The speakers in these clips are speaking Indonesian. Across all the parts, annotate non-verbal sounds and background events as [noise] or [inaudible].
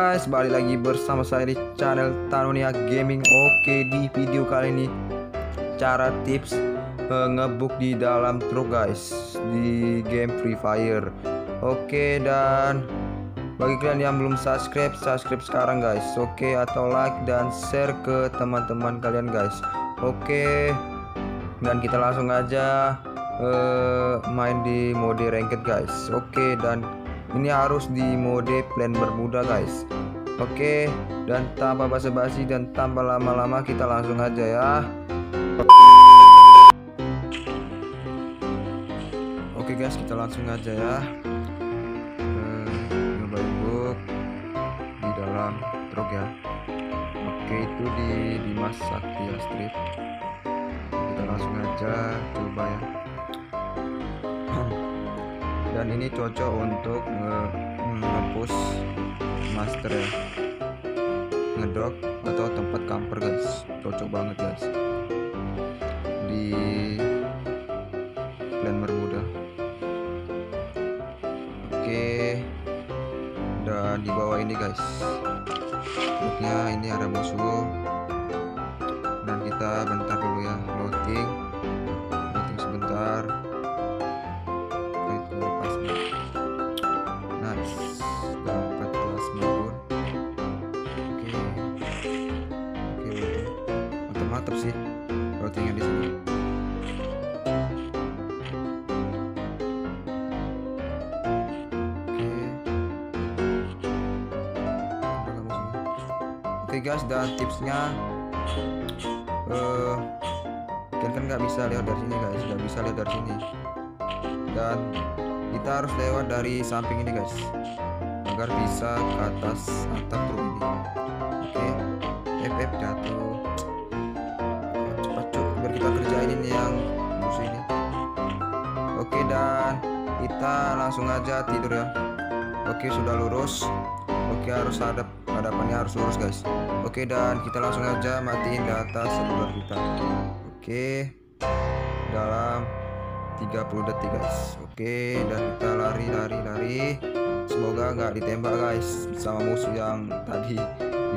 Guys, balik lagi bersama saya di channel Tanunia Gaming. Oke, di video kali ini cara tips uh, ngebuk di dalam truk guys di game Free Fire. Oke, dan bagi kalian yang belum subscribe, subscribe sekarang guys. Oke, atau like dan share ke teman-teman kalian guys. Oke. Dan kita langsung aja uh, main di mode ranked guys. Oke, dan ini harus di mode plan bermuda guys. Oke dan tanpa basa-basi dan tanpa lama-lama kita langsung aja ya. Oke guys kita langsung aja ya. Ngebayuk di dalam truk ya. Oke itu di Dimas Sakti Street. Kita langsung aja coba ya dan ini cocok untuk nge-push master ya. Ngedrop atau tempat camper guys. Cocok banget guys. Di plan bermuda. Oke. Dan di bawah ini guys. Truknya ini ada musuh. Dan kita bentar dulu ya mantap sih routingnya di sini oke. Oke guys dan tipsnya. Uh, kalian kan nggak bisa lihat dari sini guys. Nggak bisa lihat dari sini. Dan kita harus lewat dari samping ini guys agar bisa ke atas atap truk ini. Oke. FF jatuh ini yang musuh ini oke dan kita langsung aja tidur ya. Oke sudah lurus. Oke harus hadap hadapannya harus lurus guys. Oke dan kita langsung aja matiin data seluler kita. Oke dalam 30 detik guys. Oke dan kita lari lari lari. Semoga nggak ditembak guys sama musuh yang tadi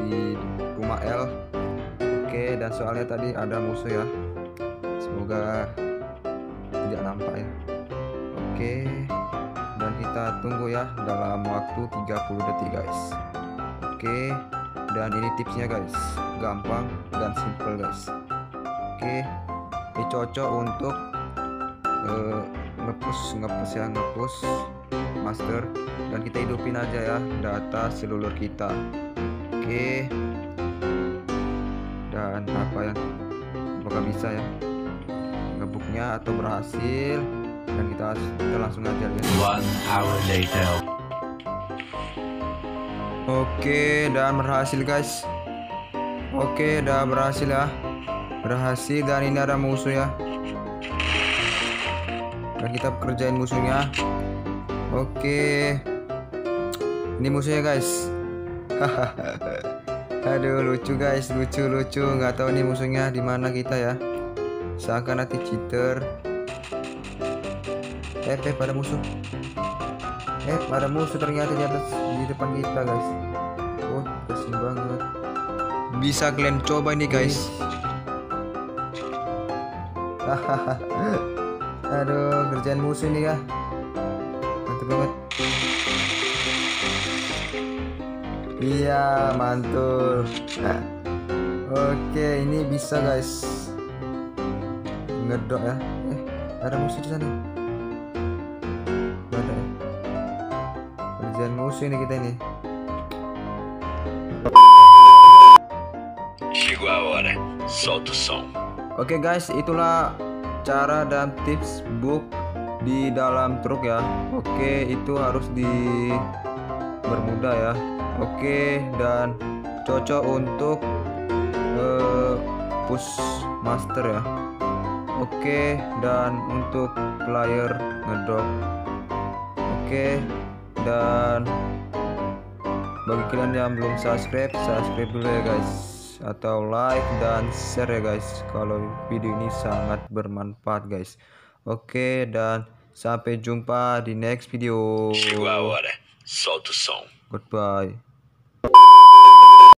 di rumah L. Oke dan soalnya tadi ada musuh ya semoga tidak nampak ya. Oke dan kita tunggu ya dalam waktu 30 detik guys. Oke dan ini tipsnya guys. Gampang dan simple guys. Oke ini cocok untuk uh, ngepush ngepush ya ngepush master. Dan kita hidupin aja ya data seluler kita. Oke. Dan apa yang apakah bisa ya ngebuknya atau berhasil dan kita, kita langsung aja lihat one hour later. Oke dan berhasil guys. Oke udah berhasil ya. Berhasil dan ini ada musuh ya. Dan kita kerjain musuhnya. Oke. Ini musuhnya guys. [laughs] Aduh lucu guys. Lucu lucu. Nggak tahu nih musuhnya di mana kita ya seakan nanti cheater. Eh eh pada musuh. Eh pada musuh ternyata di atas di depan kita guys. Oh kasihan banget. Bisa kalian coba ini guys? [laughs] Aduh kerjaan musuh ini ya. Mantap banget. Iya mantul. [laughs] Oke ini bisa guys ngedok ya. Eh ada musuh di sana. Ada ya. Kerjaan musuh ini kita ini. Oke guys, itulah cara dan tips book di dalam truk ya. Oke itu harus di bermuda ya. Oke dan cocok untuk uh, push master ya oke dan untuk player ngedrop. Oke dan bagi kalian yang belum subscribe subscribe dulu ya guys. Atau like dan share ya guys kalau video ini sangat bermanfaat guys. Oke dan sampai jumpa di next video. Goodbye